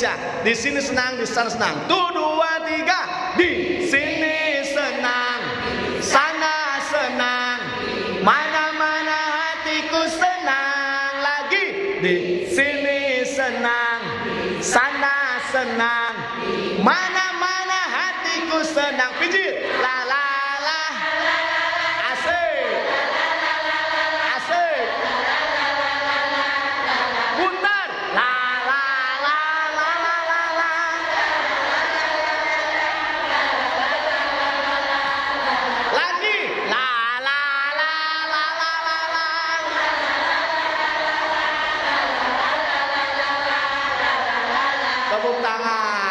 Indonesia. Di sini senang, di sana senang. Tuh dua tiga. Di sini senang, sana senang. Mana-mana hatiku senang lagi. Di sini senang, sana senang. Mana-mana hatiku senang. Pijit. la